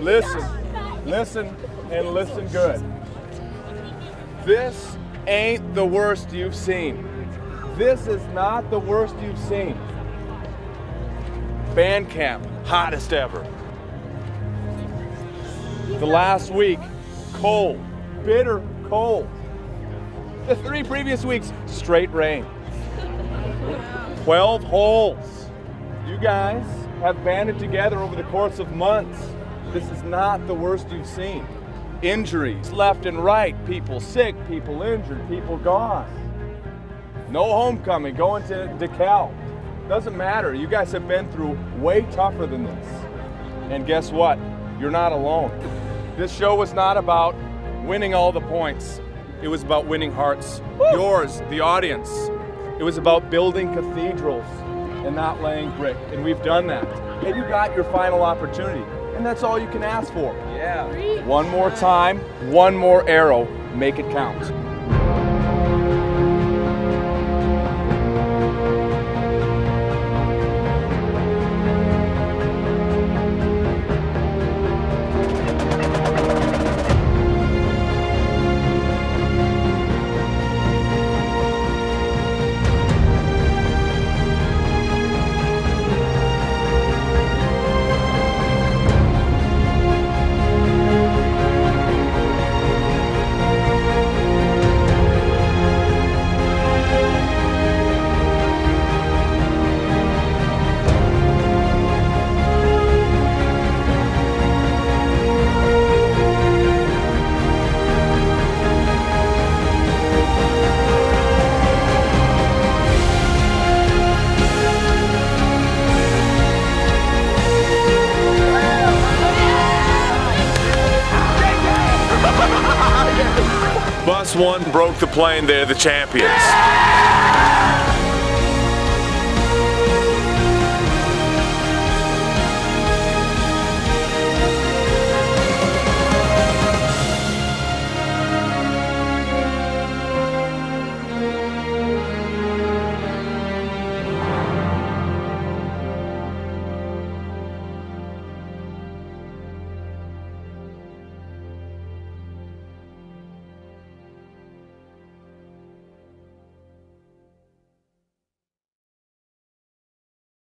Listen, listen, and listen good. This ain't the worst you've seen. This is not the worst you've seen. Band camp, hottest ever. The last week, cold, bitter cold. The three previous weeks, straight rain. 12 holes. You guys have banded together over the course of months. This is not the worst you've seen. Injuries left and right, people sick, people injured, people gone. No homecoming, going to DeKalb. Doesn't matter. You guys have been through way tougher than this. And guess what? You're not alone. This show was not about winning all the points. It was about winning hearts. Yours, the audience. It was about building cathedrals and not laying brick. And we've done that. And you got your final opportunity. And that's all you can ask for. Yeah. One more time, one more arrow, make it count. Bus one broke the plane. They're the champions.